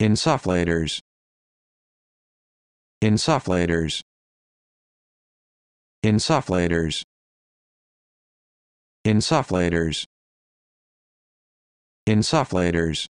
insufflators. Insufflators. Insufflators. Insufflators. Insufflators.